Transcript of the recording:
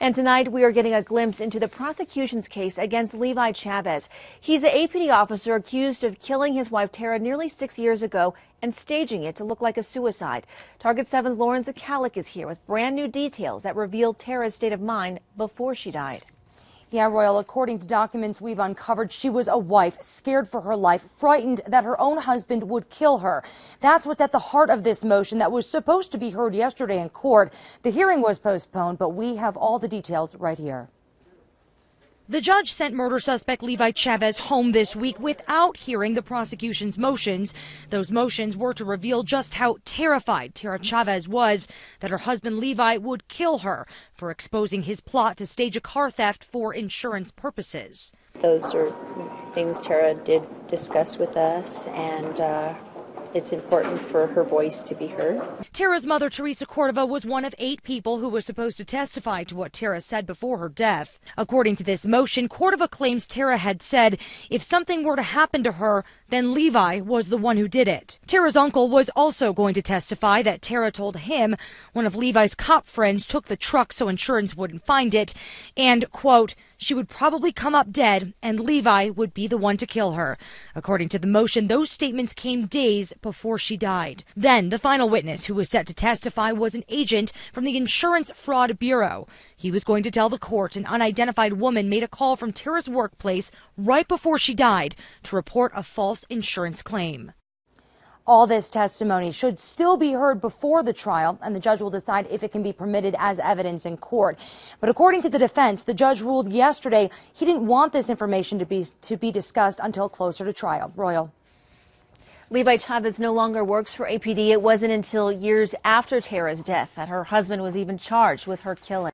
And tonight we are getting a glimpse into the prosecution's case against Levi Chavez. He's an APD officer accused of killing his wife Tara nearly six years ago and staging it to look like a suicide. Target 7's Lauren Zakalik is here with brand new details that reveal Tara's state of mind before she died. Yeah, Royal, according to documents we've uncovered, she was a wife, scared for her life, frightened that her own husband would kill her. That's what's at the heart of this motion that was supposed to be heard yesterday in court. The hearing was postponed, but we have all the details right here. The judge sent murder suspect Levi Chavez home this week without hearing the prosecution's motions. Those motions were to reveal just how terrified Tara Chavez was that her husband Levi would kill her for exposing his plot to stage a car theft for insurance purposes. Those are things Tara did discuss with us, and uh, it's important for her voice to be heard. Tara's mother, Teresa Cordova, was one of eight people who was supposed to testify to what Tara said before her death. According to this motion, Cordova claims Tara had said if something were to happen to her, then Levi was the one who did it. Tara's uncle was also going to testify that Tara told him one of Levi's cop friends took the truck so insurance wouldn't find it, and, quote, she would probably come up dead and Levi would be the one to kill her. According to the motion, those statements came days before she died. Then the final witness who was set to testify was an agent from the Insurance Fraud Bureau. He was going to tell the court an unidentified woman made a call from Tara's workplace right before she died to report a false insurance claim. All this testimony should still be heard before the trial, and the judge will decide if it can be permitted as evidence in court. But according to the defense, the judge ruled yesterday he didn't want this information to be to be discussed until closer to trial. Royal. Levi Chavez no longer works for APD. It wasn't until years after Tara's death that her husband was even charged with her killing.